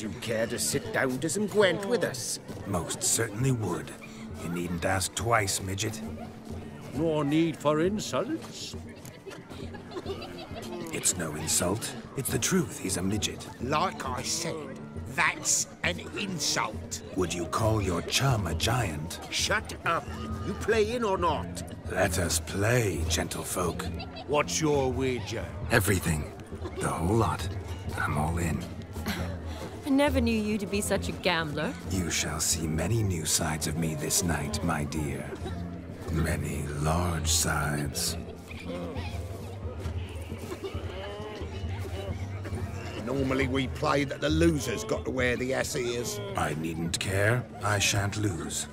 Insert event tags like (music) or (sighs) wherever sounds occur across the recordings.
Would you care to sit down to some Gwent with us? Most certainly would. You needn't ask twice, midget. No need for insults. It's no insult. It's the truth. He's a midget. Like I said, that's an insult. Would you call your chum a giant? Shut up. You play in or not? Let us play, gentlefolk. What's your wager? Everything. The whole lot. I'm all in. I never knew you to be such a gambler. You shall see many new sides of me this night, my dear. Many large sides. Normally we play that the loser's got to wear the ass ears. I needn't care. I shan't lose.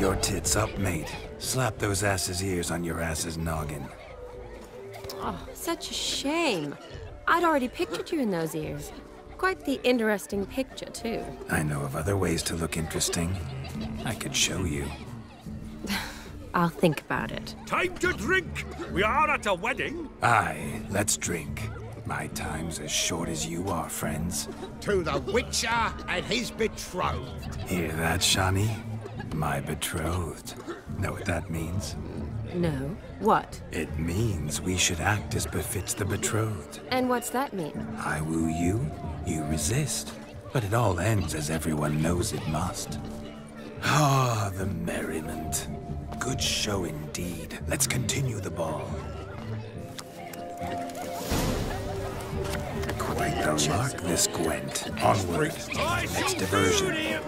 Your tits up, mate. Slap those asses' ears on your ass's noggin. Oh, such a shame. I'd already pictured you in those ears. Quite the interesting picture, too. I know of other ways to look interesting. I could show you. (sighs) I'll think about it. Time to drink! We are at a wedding. Aye, let's drink. My time's as short as you are, friends. To the Witcher and his betrothed. Hear that, Shani? My betrothed. Know what that means? No. What? It means we should act as befits the betrothed. And what's that mean? I woo you, you resist. But it all ends as everyone knows it must. Ah, the merriment. Good show indeed. Let's continue the ball. Quite the lark, this Gwent. Onward. Next diversion.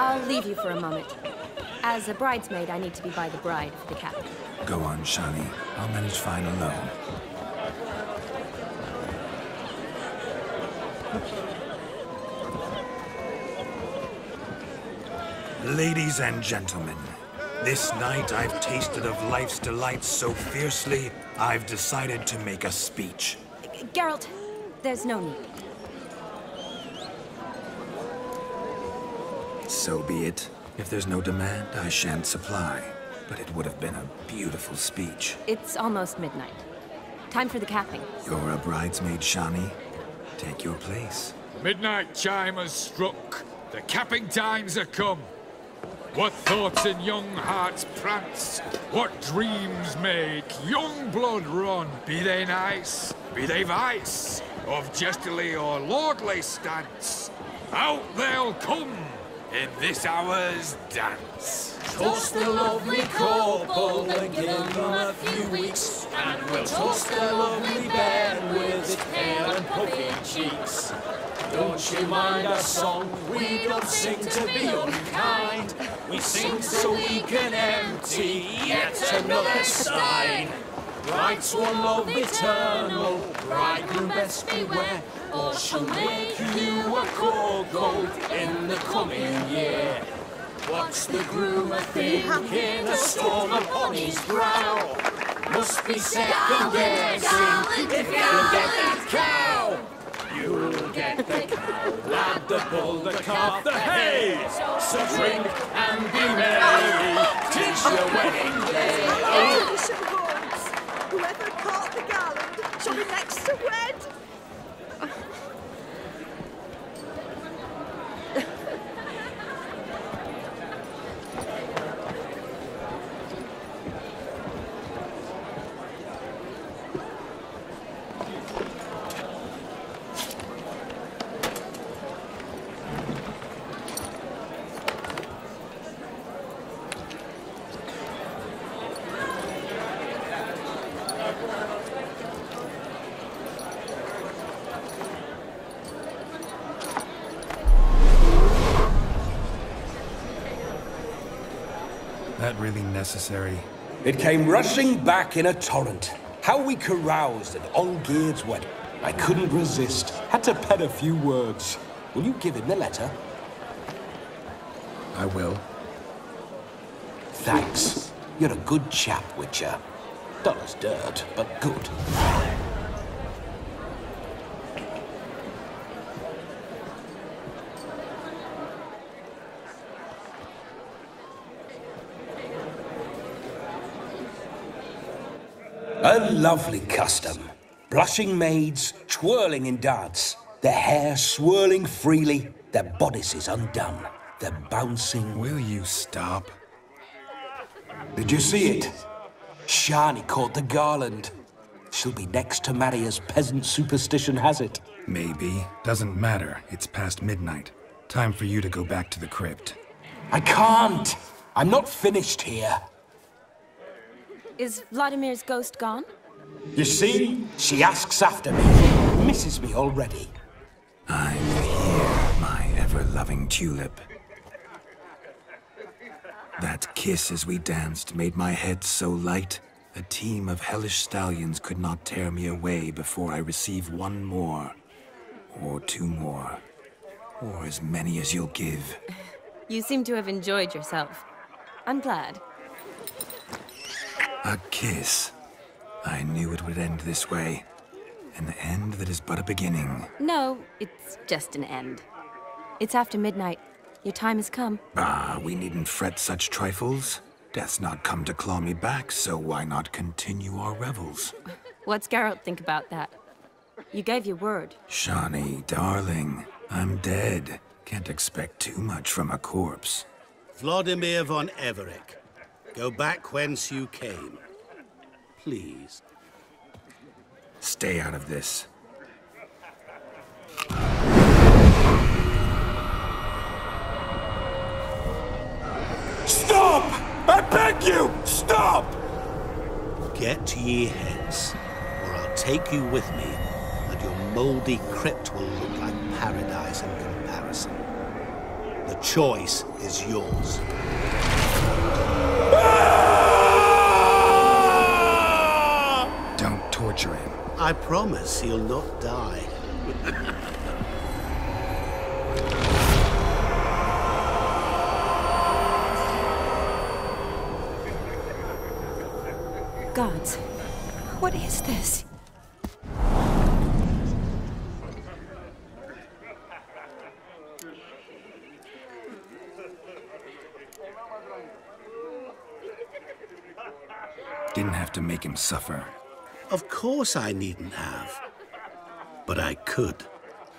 I'll leave you for a moment. As a bridesmaid, I need to be by the bride for the capping. Go on, Shani. I'll manage fine alone. Ladies and gentlemen, this night I've tasted of life's delights so fiercely, I've decided to make a speech. Geralt, there's no need. So be it. If there's no demand, I shan't supply. But it would have been a beautiful speech. It's almost midnight. Time for the capping. You're a bridesmaid, Shani. Take your place. Midnight chime has struck. The capping times are come. What thoughts in young hearts prance? What dreams make young blood run? Be they nice, be they vice, of jestily or lordly stance? Out they'll come in this hour's dance. Toast the lovely couple and give them a few weeks, and we'll toast the lovely bed with its pale and puffy cheeks. Don't you mind our song? We don't sing to be unkind. We sing so we can empty yet another stein. Bride's one love eternal, bridegroom best beware, or she'll make you a cold gold in the coming year. What's the groom a thinking? A storm upon his brow. Must be second guessing if you get that cow. You'll get the cow, lad, the bull, the calf, the hay. So drink and be merry. Tis your wedding day. English and horns. Whoever caught the garland shall be next to wed. That really necessary? It came rushing back in a torrent. How we caroused at Olgierd's wedding. I couldn't resist. Had to pen a few words. Will you give him the letter? I will. Thanks. You're a good chap, Witcher. Dull as dirt, but good. A lovely custom. Blushing maids twirling in dance, their hair swirling freely, their bodices undone, their bouncing. Will you stop? Did you see it? Shani caught the garland. She'll be next to marry as peasant superstition has it. Maybe. Doesn't matter. It's past midnight. Time for you to go back to the crypt. I can't. I'm not finished here. Is Vladimir's ghost gone? You see? She asks after me. Misses me already. I'm here, my ever-loving tulip. That kiss as we danced made my head so light, A team of hellish stallions could not tear me away before I receive one more. Or two more. Or as many as you'll give. You seem to have enjoyed yourself. I'm glad. A kiss. I knew it would end this way. An end that is but a beginning. No, it's just an end. It's after midnight. Your time has come. Ah, we needn't fret such trifles. Death's not come to claw me back, so why not continue our revels? What's Geralt think about that? You gave your word. Shani, darling, I'm dead. Can't expect too much from a corpse. Vladimir von Everec, go back whence you came. Please. Stay out of this. Stop! I beg you! Stop! Get ye hence, or I'll take you with me, and your mouldy crypt will look like paradise in comparison. The choice is yours. Ah! Don't torture him. I promise he'll not die. (laughs) Gods, what is this? Didn't have to make him suffer. Of course I needn't have. But I could.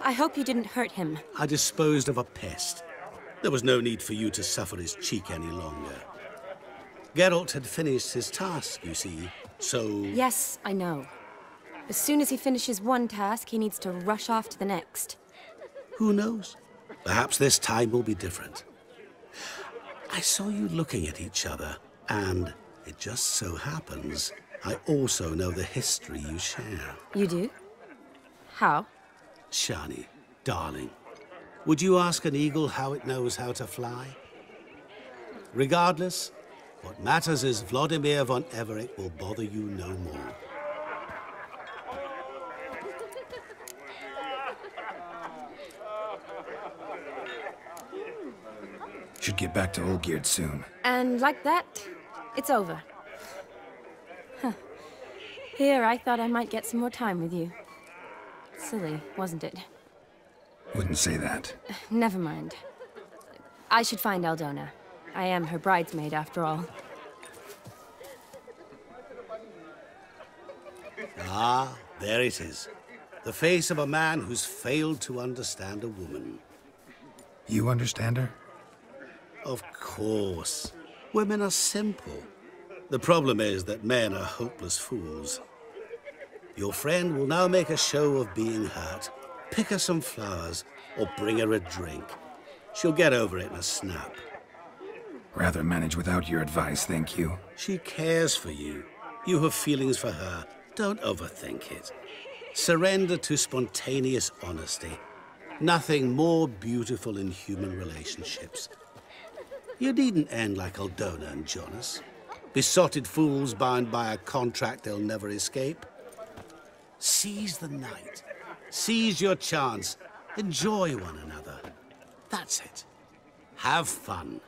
I hope you didn't hurt him. I disposed of a pest. There was no need for you to suffer his cheek any longer. Geralt had finished his task, you see, so... Yes, I know. As soon as he finishes one task, he needs to rush off to the next. Who knows? Perhaps this time will be different. I saw you looking at each other, and it just so happens I also know the history you share. You do? How? Shani, darling, would you ask an eagle how it knows how to fly? Regardless, what matters is Vladimir von Everec will bother you no more. Should get back to Olgierd soon. And like that, it's over. Huh. Here, I thought I might get some more time with you. Silly, wasn't it? Wouldn't say that. (sighs) Never mind. I should find Aldona. I am her bridesmaid, after all. Ah, there it is. The face of a man who's failed to understand a woman. You understand her? Of course. Women are simple. The problem is that men are hopeless fools. Your friend will now make a show of being hurt, pick her some flowers, or bring her a drink. She'll get over it in a snap. Rather manage without your advice, thank you. She cares for you. You have feelings for her. Don't overthink it. Surrender to spontaneous honesty. Nothing more beautiful in human relationships. You needn't end like Aldona and Jonas. Besotted fools bound by a contract they'll never escape. Seize the night. Seize your chance. Enjoy one another. That's it. Have fun.